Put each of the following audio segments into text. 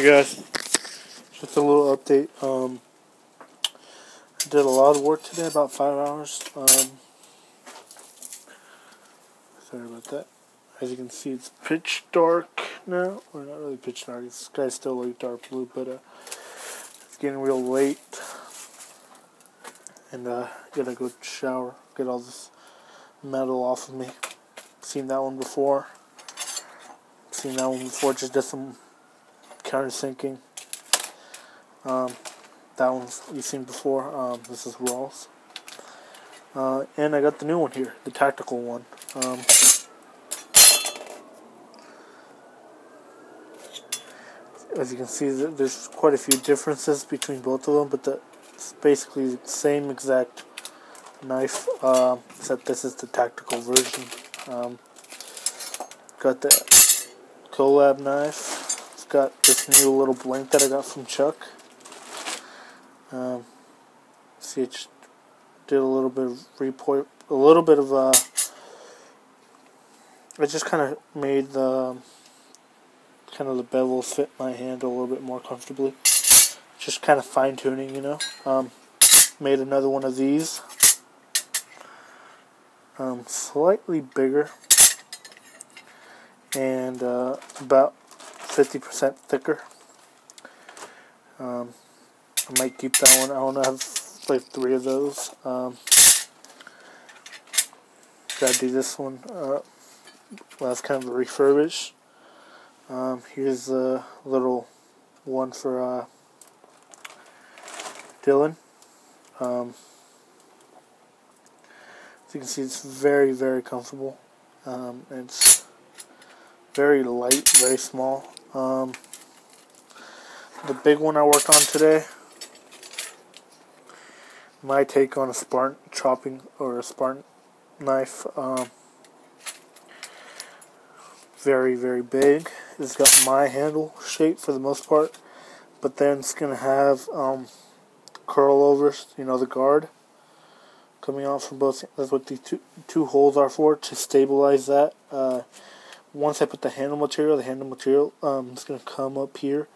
Hey guys, just a little update. Um, I did a lot of work today, about five hours. Um, sorry about that. As you can see, it's pitch dark now. Or not really pitch dark. The sky's still like dark blue, but uh, it's getting real late, and uh, gotta go shower, get all this metal off of me. Seen that one before. Seen that one before. Just did some countersinking. Um, that one's you've seen before. Um, this is Rawls. Uh, and I got the new one here, the tactical one. Um, as you can see, there's quite a few differences between both of them, but the, it's basically the same exact knife, uh, except this is the tactical version. Um, got the collab knife got this new little blank that I got from Chuck. Um, see, it did a little bit of report, a little bit of uh, I just kind of made the kind of the bevel fit my hand a little bit more comfortably. Just kind of fine tuning, you know. Um, made another one of these, um, slightly bigger, and uh, about 50% thicker. Um, I might keep that one. I know. I have like three of those. Um, gotta do this one. Uh, that's kind of a refurbish. Um, here's a little one for uh, Dylan. Um, as you can see, it's very, very comfortable. Um, it's very light, very small. Um, the big one I worked on today, my take on a Spartan chopping or a Spartan knife. Um, very, very big. It's got my handle shape for the most part, but then it's going to have um, curl overs, you know, the guard coming off from both. That's what the two, two holes are for to stabilize that. Uh, once I put the handle material, the handle material um, is going to come up here.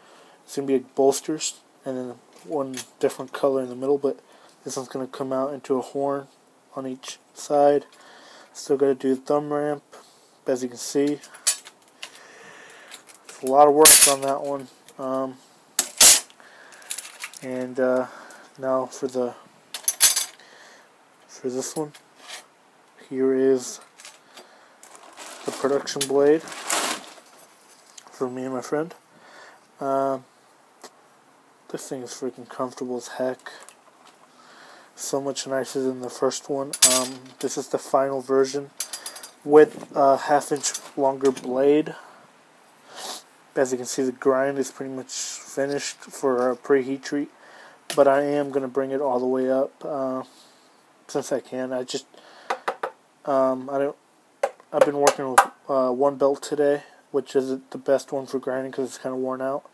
It's going to be like bolsters and then one different color in the middle, but this one's going to come out into a horn on each side. Still got to do the thumb ramp, as you can see. It's a lot of work on that one. Um, and uh, now for the for this one, here is the production blade for me and my friend. Uh, this thing is freaking comfortable as heck. So much nicer than the first one. Um, this is the final version with a half inch longer blade. As you can see, the grind is pretty much finished for a pre-heat treat, but I am going to bring it all the way up uh, since I can. I just um, I don't I've been working with uh, one belt today, which is the best one for grinding because it's kind of worn out.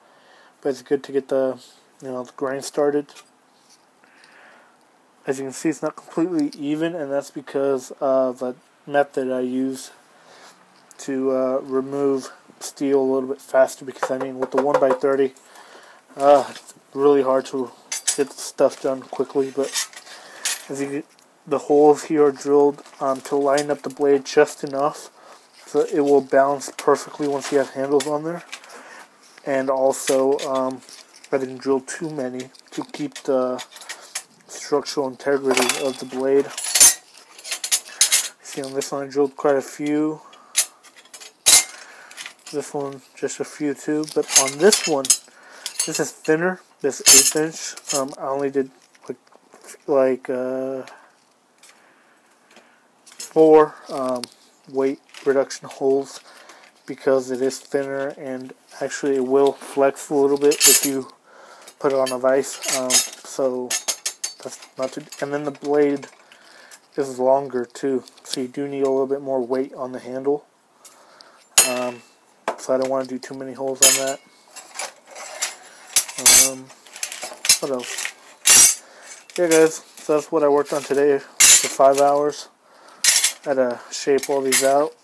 But it's good to get the you know the grind started. As you can see, it's not completely even, and that's because of a method I use to uh, remove steel a little bit faster. Because I mean, with the one by thirty, uh, it's really hard to get stuff done quickly. But as you the holes here are drilled um, to line up the blade just enough so it will balance perfectly once you have handles on there. And also, um, I didn't drill too many to keep the structural integrity of the blade. See on this one I drilled quite a few. This one just a few too, but on this one, this is thinner. This eighth inch. Um, I only did like like uh, four um, weight reduction holes because it is thinner and actually it will flex a little bit if you put it on a vise. Um, so that's not too. And then the blade is longer too, so you do need a little bit more weight on the handle. Um, so I don't want to do too many holes on that. Um, what else? Yeah, guys. So that's what I worked on today for five hours. Gotta shape all these out.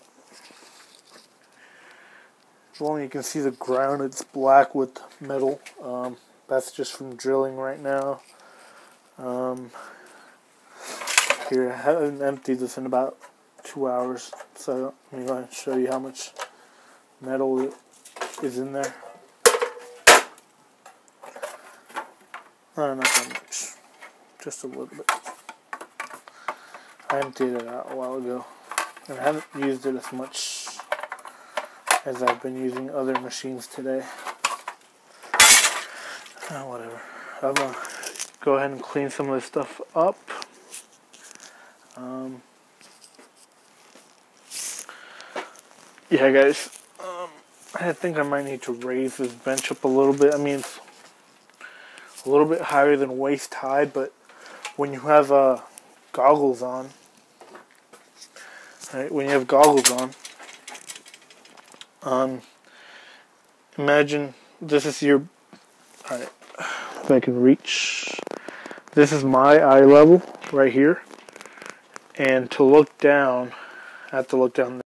As long as you can see the ground, it's black with metal. Um, that's just from drilling right now. Um, here, I haven't emptied this in about two hours, so I'm going to show you how much metal is in there. Not that much, just a little bit. I emptied it out a while ago, and I haven't used it as much as I've been using other machines today. Uh, whatever. I'm gonna go ahead and clean some of this stuff up. Um, yeah, guys. Um, I think I might need to raise this bench up a little bit. I mean, it's a little bit higher than waist high, but when you have uh, goggles on, right? When you have goggles on, um, imagine this is your. Right, if I can reach. This is my eye level right here, and to look down, I have to look down